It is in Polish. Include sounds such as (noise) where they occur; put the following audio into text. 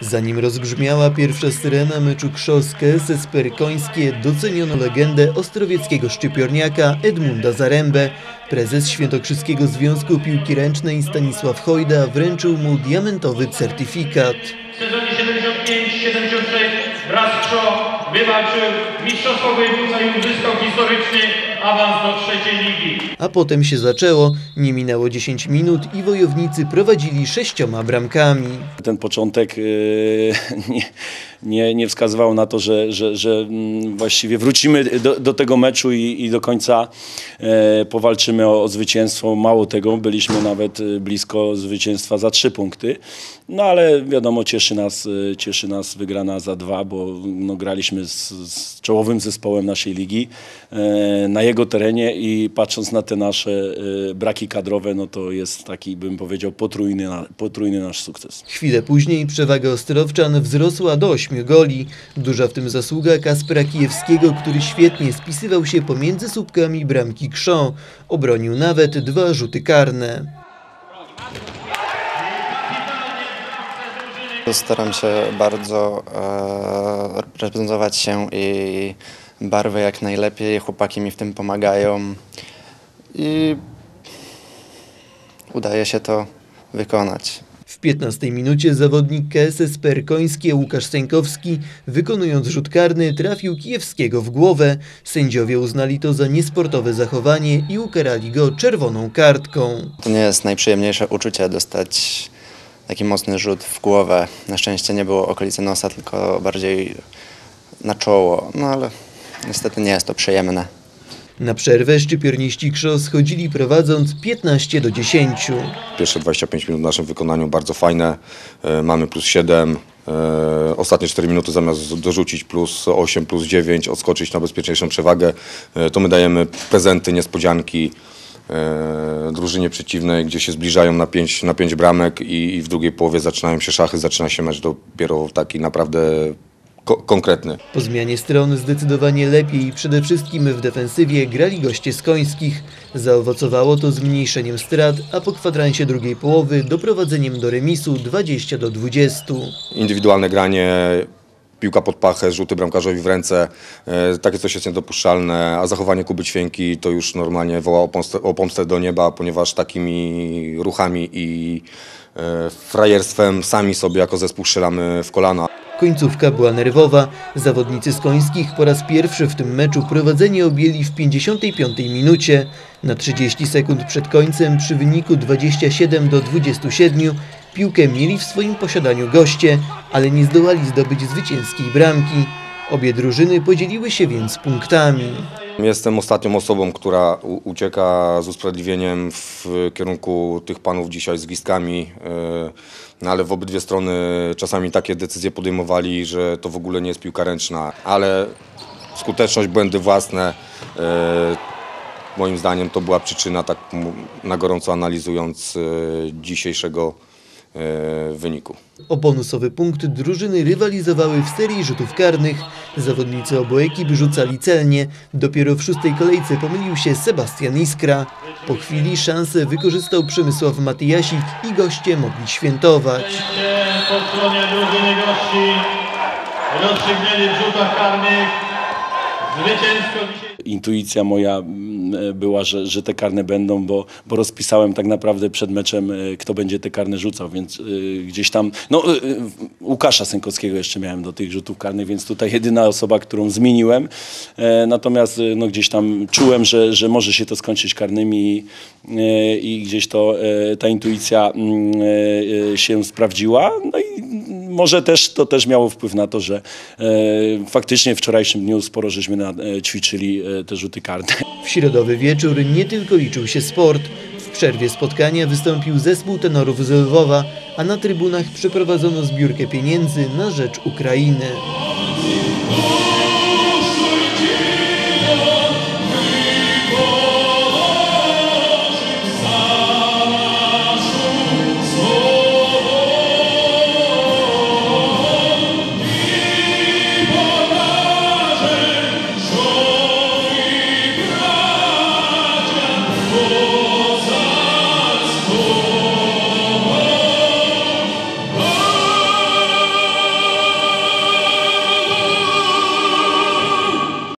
Zanim rozbrzmiała pierwsza syrena meczu Krzoskę, Sesper Końskie doceniono legendę ostrowieckiego szczypiorniaka Edmunda Zarębę. Prezes Świętokrzyskiego Związku Piłki Ręcznej Stanisław Hojda wręczył mu diamentowy certyfikat. W sezonie 75-76 wraz z wywalczył Mistrzostwo Województwa i uzyskał historyczny awans do trzeciej ligi. A potem się zaczęło. Nie minęło 10 minut i wojownicy prowadzili sześcioma bramkami. Ten początek yy, (laughs) nie, nie, nie wskazywał na to, że, że, że mm, właściwie wrócimy do, do tego meczu i, i do końca e, powalczymy o, o zwycięstwo. Mało tego, byliśmy nawet e, blisko zwycięstwa za trzy punkty. No ale wiadomo, cieszy nas, e, cieszy nas wygrana za dwa, bo no, graliśmy z, z czołowym zespołem naszej ligi e, na jego terenie i patrząc na te nasze e, braki kadrowe, no to jest taki, bym powiedział, potrójny, potrójny nasz sukces. Chwilę później przewaga Ostrowczan wzrosła do 8 goli. Duża w tym zasługa Kaspera Kijewskiego, który świetnie spisywał się pomiędzy słupkami bramki Krzą. Obronił nawet dwa rzuty karne. Staram się bardzo e, reprezentować się i barwy jak najlepiej. Chłopaki mi w tym pomagają i udaje się to wykonać. W 15 minucie zawodnik KSS Perkońskie Łukasz Sękowski, wykonując rzut karny, trafił Kijewskiego w głowę. Sędziowie uznali to za niesportowe zachowanie i ukarali go czerwoną kartką. To nie jest najprzyjemniejsze uczucie dostać taki mocny rzut w głowę. Na szczęście nie było okolicy nosa, tylko bardziej na czoło. No ale niestety nie jest to przyjemne. Na przerwę szczypiorniści Krzo schodzili prowadząc 15 do 10. Pierwsze 25 minut w naszym wykonaniu bardzo fajne. E, Mamy plus 7. e, Ostatnie 4 minuty zamiast dorzucić plus 8, plus 9, odskoczyć na bezpieczniejszą przewagę, e, to my dajemy prezenty, niespodzianki e, drużynie przeciwnej, gdzie się zbliżają na 5, na 5 bramek i, i w drugiej połowie zaczynają się szachy, zaczyna się mecz dopiero taki naprawdę ko- konkretny. Po zmianie stron zdecydowanie lepiej i przede wszystkim w defensywie grali goście z końskich. Zaowocowało to zmniejszeniem strat, a po kwadransie drugiej połowy doprowadzeniem do remisu 20 do 20. Indywidualne granie, piłka pod pachę, rzuty bramkarzowi w ręce, e, takie coś jest niedopuszczalne, a zachowanie Kuby Ćwięki to już normalnie woła o pomstę, o pomstę do nieba, ponieważ takimi ruchami i e, frajerstwem sami sobie jako zespół strzelamy w kolana. Końcówka była nerwowa. Zawodnicy z końskich po raz pierwszy w tym meczu prowadzenie objęli w 55 minucie. Na 30 sekund przed końcem przy wyniku 27 do 27 piłkę mieli w swoim posiadaniu goście, ale nie zdołali zdobyć zwycięskiej bramki. Obie drużyny podzieliły się więc punktami. Jestem ostatnią osobą, która ucieka z usprawiedliwieniem w kierunku tych panów dzisiaj z gwizdkami, e, no ale w obydwie strony czasami takie decyzje podejmowali, że to w ogóle nie jest piłka ręczna, ale skuteczność, błędy własne, e, moim zdaniem to była przyczyna, tak na gorąco analizując e, dzisiejszego wyniku. O bonusowy punkt drużyny rywalizowały w serii rzutów karnych. Zawodnicy obu ekip rzucali celnie. Dopiero w szóstej kolejce pomylił się Sebastian Iskra. Po chwili szansę wykorzystał Przemysław Matyjasik i goście mogli świętować. Po stronie drużyny gości rozstrzygnęli w rzutach karnych. Intuicja moja mm, e, była, że, że te karne będą, bo, bo rozpisałem tak naprawdę przed meczem, e, kto będzie te karne rzucał, więc e, gdzieś tam, no e, Łukasza Sękowskiego jeszcze miałem do tych rzutów karnych, więc tutaj jedyna osoba, którą zmieniłem, e, natomiast no, gdzieś tam czułem, że, że może się to skończyć karnymi i, i gdzieś to e, ta intuicja mm, e, się sprawdziła, no i może też to też miało wpływ na to, że e, faktycznie w wczorajszym dniu sporo żeśmy na, e, ćwiczyli e, te rzuty karne. W środowy wieczór nie tylko liczył się sport. W przerwie spotkania wystąpił zespół tenorów z Lwowa, a na trybunach przeprowadzono zbiórkę pieniędzy na rzecz Ukrainy.